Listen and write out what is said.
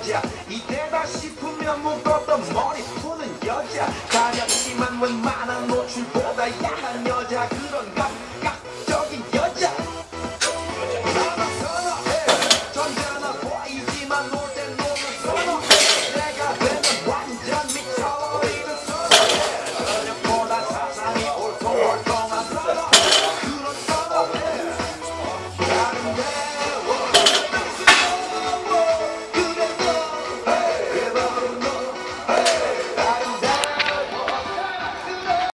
여자. 이때다 싶으면 묶었던 머리 푸는 여자. 가렸지만 웬만한 노출보다 야한 여자. 그